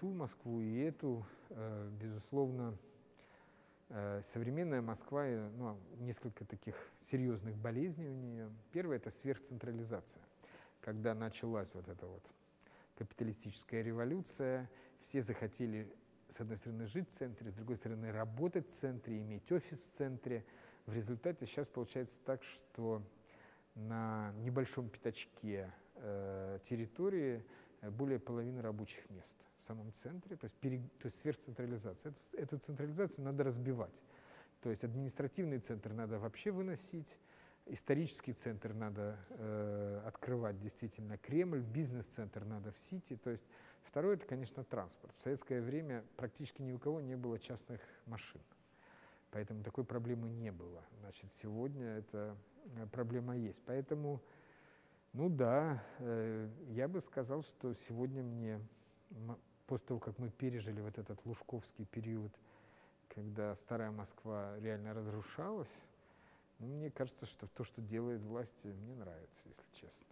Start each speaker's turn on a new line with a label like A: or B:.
A: ту Москву, и эту, э, безусловно, э, современная Москва, ну, несколько таких серьезных болезней у нее. Первое – это сверхцентрализация. Когда началась вот эта вот капиталистическая революция, все захотели, с одной стороны, жить в центре, с другой стороны, работать в центре, иметь офис в центре. В результате сейчас получается так, что на небольшом пятачке э, территории более половины рабочих мест в самом центре, то есть, пере, то есть сверхцентрализация. Эту, эту централизацию надо разбивать. То есть административный центр надо вообще выносить, исторический центр надо э, открывать действительно Кремль, бизнес-центр надо в Сити. То есть второе это, конечно, транспорт. В советское время практически ни у кого не было частных машин. Поэтому такой проблемы не было. Значит, сегодня эта э, проблема есть. Поэтому ну да, э, я бы сказал, что сегодня мне, после того, как мы пережили вот этот лужковский период, когда старая Москва реально разрушалась, ну, мне кажется, что то, что делает власти, мне нравится, если честно.